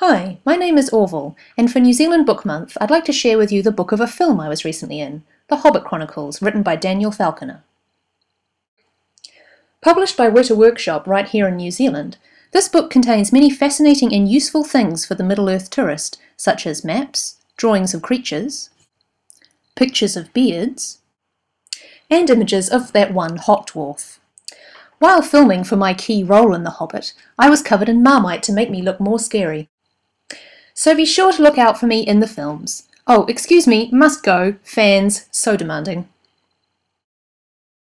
Hi, my name is Orville, and for New Zealand Book Month, I'd like to share with you the book of a film I was recently in, The Hobbit Chronicles, written by Daniel Falconer. Published by Weta Workshop right here in New Zealand, this book contains many fascinating and useful things for the Middle-earth tourist, such as maps, drawings of creatures, pictures of beards, and images of that one hot dwarf. While filming for my key role in The Hobbit, I was covered in marmite to make me look more scary. So be sure to look out for me in the films. Oh, excuse me, must go, fans, so demanding.